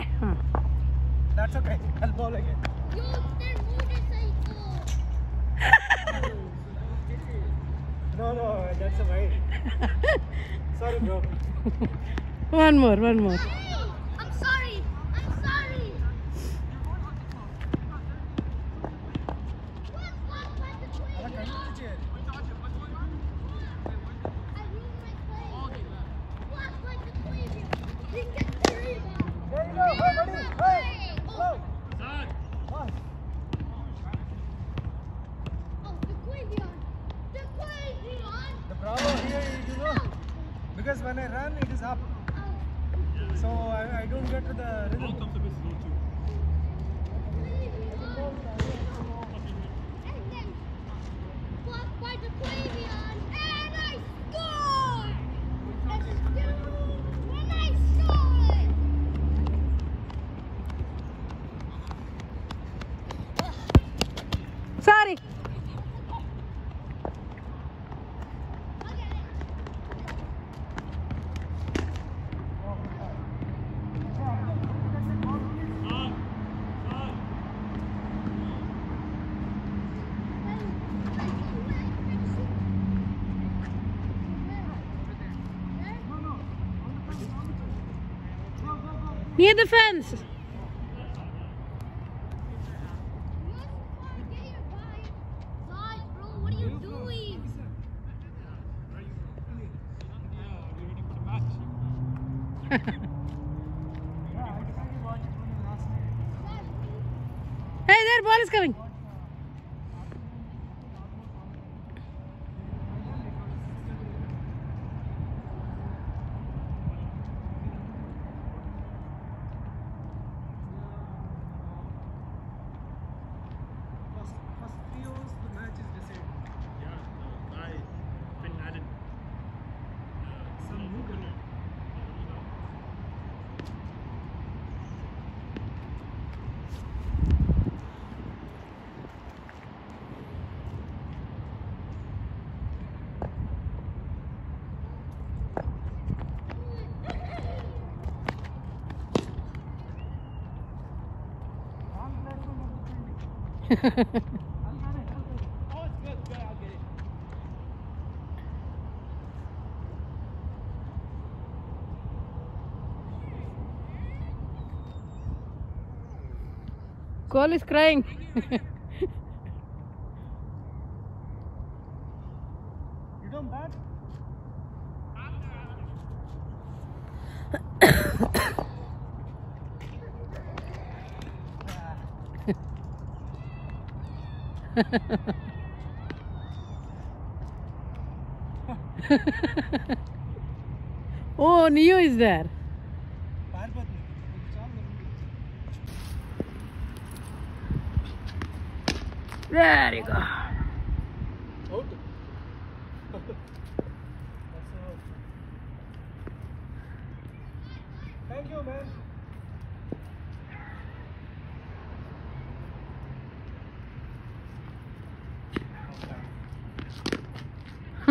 Hmm. That's okay. I'll bowl again. No, no, that's a wide. Sorry, bro. One more, one more. Because when I run, it is up. So I, I don't get to the rhythm. And then blocked by the Quavion, and I scored! And still, when I scored! Sorry. Near the fence. Hey, there, ball is coming. First, first three overs, the match is decided. Some new guy. Wrong platform of the fielding. I'll get it, I'll get it. Oh, it's good, good, I'll get it. Cole is crying. You don't bat? oh, Neo is there. There you go. Thank you, man.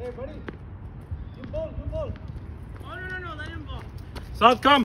Hey, buddy. You bowl, you bowl. South, come.